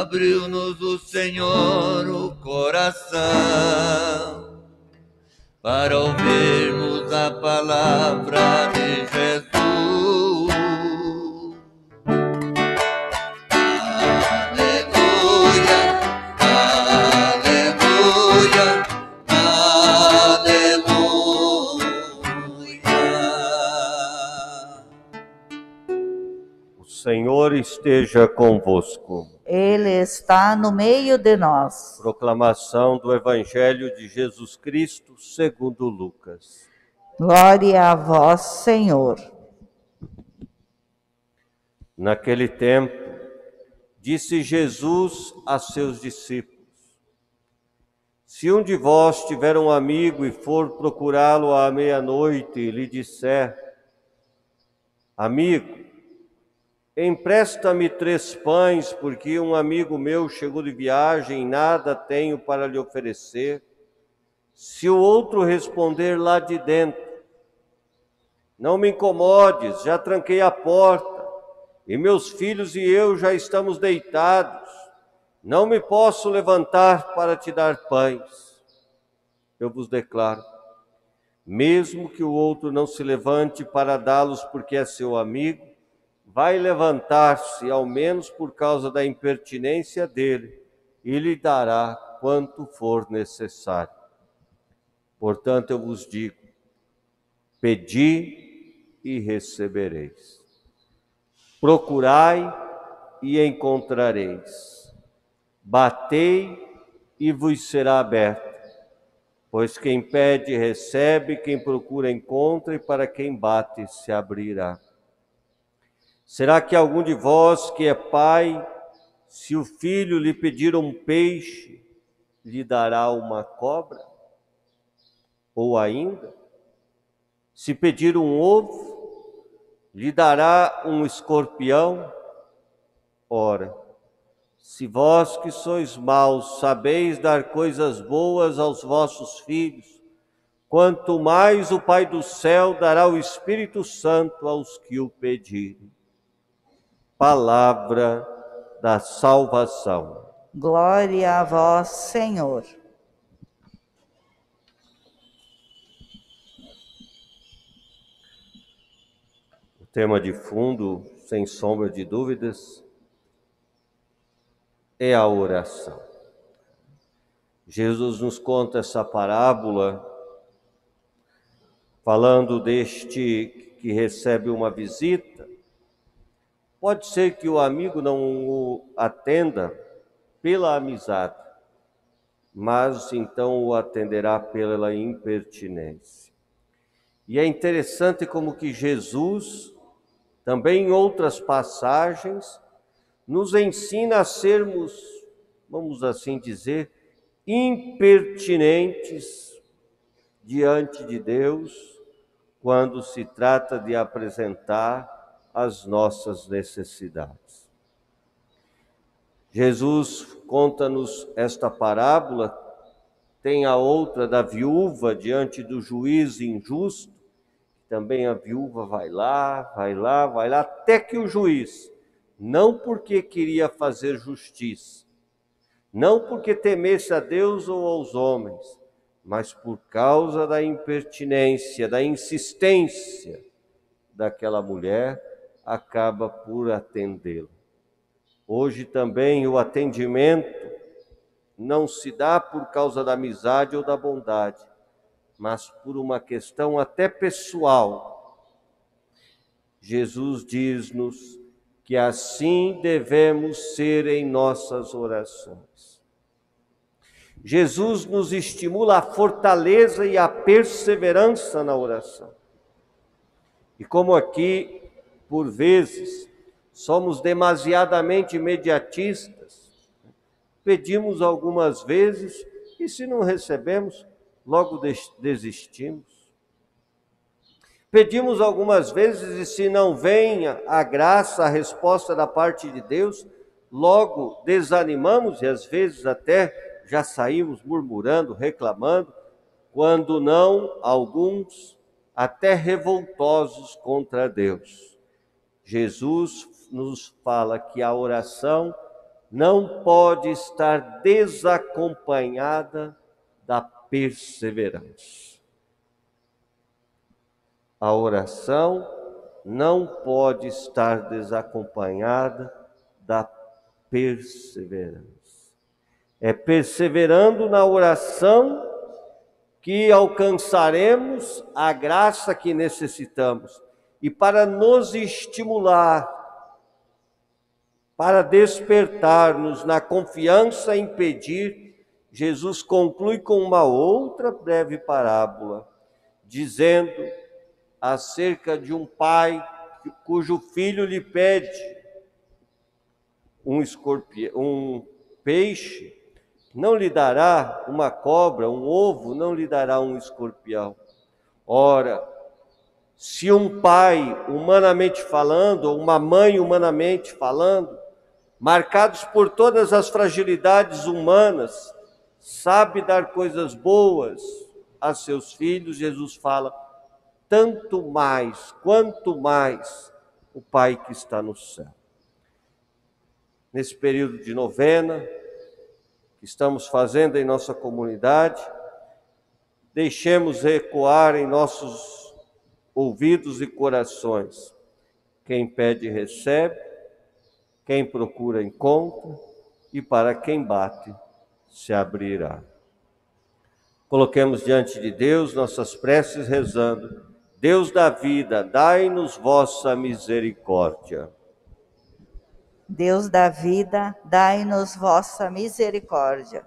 abriu-nos o Senhor o coração para ouvirmos a palavra de Jesus. Senhor esteja convosco. Ele está no meio de nós. Proclamação do Evangelho de Jesus Cristo segundo Lucas. Glória a vós, Senhor. Naquele tempo, disse Jesus a seus discípulos: Se um de vós tiver um amigo e for procurá-lo à meia-noite e lhe disser: Amigo, empresta-me três pães, porque um amigo meu chegou de viagem e nada tenho para lhe oferecer. Se o outro responder lá de dentro: Não me incomodes, já tranquei a porta e meus filhos e eu já estamos deitados. Não me posso levantar para te dar pães. Eu vos declaro, mesmo que o outro não se levante para dá-los porque é seu amigo, vai levantar-se, ao menos por causa da impertinência dele, e lhe dará quanto for necessário. Portanto, eu vos digo: pedi e recebereis. Procurai e encontrareis. Batei e vos será aberto. Pois quem pede, recebe, quem procura, encontra, e para quem bate, se abrirá. Será que algum de vós que é pai, se o filho lhe pedir um peixe, lhe dará uma cobra? Ou ainda, se pedir um ovo, lhe dará um escorpião? Ora, se vós que sois maus sabeis dar coisas boas aos vossos filhos, quanto mais o Pai do céu dará o Espírito Santo aos que o pedirem. Palavra da salvação. Glória a vós, Senhor. O tema de fundo, sem sombra de dúvidas, é a oração. Jesus nos conta essa parábola falando deste que recebe uma visita. Pode ser que o amigo não o atenda pela amizade, mas então o atenderá pela impertinência. E é interessante como que Jesus, também em outras passagens, nos ensina a sermos, vamos assim dizer, impertinentes diante de Deus quando se trata de apresentar as nossas necessidades. Jesus conta-nos esta parábola, tem a outra da viúva diante do juiz injusto, também a viúva vai lá, vai lá, vai lá, até que o juiz, não porque queria fazer justiça, não porque temesse a Deus ou aos homens, mas por causa da impertinência, da insistência daquela mulher, acaba por atendê-lo. Hoje também o atendimento não se dá por causa da amizade ou da bondade, mas por uma questão até pessoal. Jesus diz-nos que assim devemos ser em nossas orações. Jesus nos estimula a fortaleza e a perseverança na oração. E como aqui, por vezes, somos demasiadamente imediatistas, pedimos algumas vezes e se não recebemos, logo desistimos. Pedimos algumas vezes e se não vem a graça, a resposta da parte de Deus, logo desanimamos e às vezes até já saímos murmurando, reclamando, quando não, alguns até revoltosos contra Deus. Jesus nos fala que a oração não pode estar desacompanhada da perseverança. A oração não pode estar desacompanhada da perseverança. É perseverando na oração que alcançaremos a graça que necessitamos. E para nos estimular, para despertar-nos na confiança em pedir, Jesus conclui com uma outra breve parábola, dizendo acerca de um pai cujo filho lhe pede um escorpião, um peixe, não lhe dará uma cobra, um ovo, não lhe dará um escorpião. Ora, se um pai, humanamente falando, ou uma mãe, humanamente falando, marcados por todas as fragilidades humanas, sabe dar coisas boas a seus filhos, Jesus fala: tanto mais, quanto mais o Pai que está no céu. Nesse período de novena que estamos fazendo em nossa comunidade, deixemos ecoar em nossos ouvidos e corações. Quem pede, recebe, quem procura, encontra, e para quem bate, se abrirá. Coloquemos diante de Deus nossas preces rezando Deus da vida, dai-nos vossa misericórdia. Deus da vida, dai-nos vossa misericórdia.